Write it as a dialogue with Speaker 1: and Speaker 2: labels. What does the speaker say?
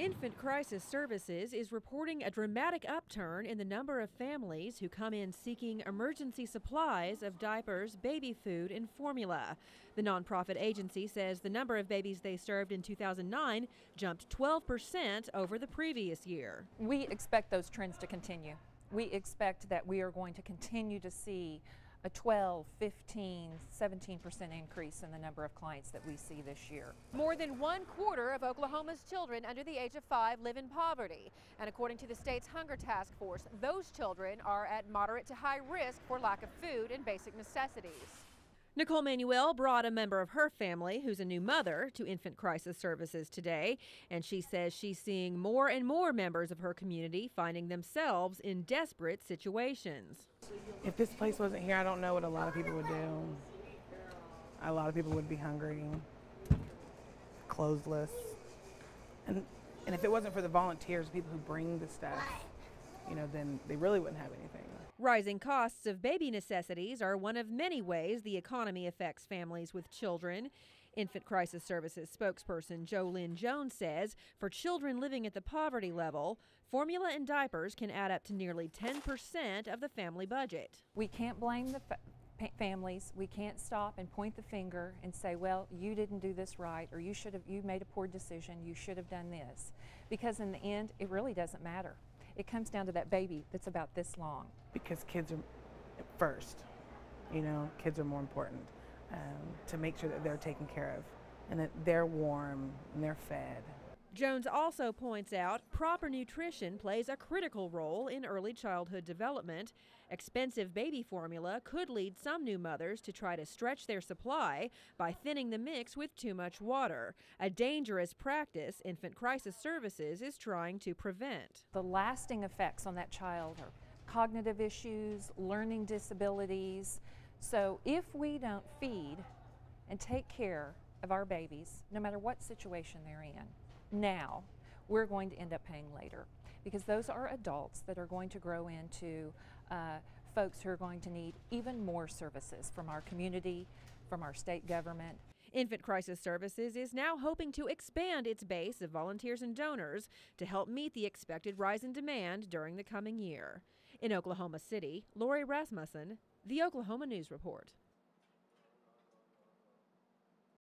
Speaker 1: Infant Crisis Services is reporting a dramatic upturn in the number of families who come in seeking emergency supplies of diapers, baby food, and formula. The nonprofit agency says the number of babies they served in 2009 jumped 12% over the previous year.
Speaker 2: We expect those trends to continue. We expect that we are going to continue to see a 12, 15, 17% increase in the number of clients that we see this year.
Speaker 3: More than one quarter of Oklahoma's children under the age of five live in poverty. And according to the state's Hunger Task Force, those children are at moderate to high risk for lack of food and basic necessities.
Speaker 1: Nicole Manuel brought a member of her family, who's a new mother, to Infant Crisis Services today, and she says she's seeing more and more members of her community finding themselves in desperate situations.
Speaker 4: If this place wasn't here, I don't know what a lot of people would do. A lot of people would be hungry, clothesless, and and if it wasn't for the volunteers, people who bring the stuff, you know, then they really wouldn't have anything.
Speaker 1: Rising costs of baby necessities are one of many ways the economy affects families with children. Infant Crisis Services spokesperson Jo Lynne Jones says for children living at the poverty level, formula and diapers can add up to nearly 10% of the family budget.
Speaker 2: We can't blame the fa families. We can't stop and point the finger and say, well, you didn't do this right, or you should have, you made a poor decision, you should have done this. Because in the end, it really doesn't matter. It comes down to that baby that's about this long.
Speaker 4: Because kids are first, you know, kids are more important um, to make sure that they're taken care of and that they're warm and they're fed.
Speaker 1: Jones also points out proper nutrition plays a critical role in early childhood development. Expensive baby formula could lead some new mothers to try to stretch their supply by thinning the mix with too much water, a dangerous practice Infant Crisis Services is trying to prevent.
Speaker 2: The lasting effects on that child are cognitive issues, learning disabilities. So if we don't feed and take care of our babies, no matter what situation they're in, now, we're going to end up paying later because those are adults that are going to grow into uh, folks who are going to need even more services from our community, from our state government.
Speaker 1: Infant Crisis Services is now hoping to expand its base of volunteers and donors to help meet the expected rise in demand during the coming year. In Oklahoma City, Lori Rasmussen, the Oklahoma News Report.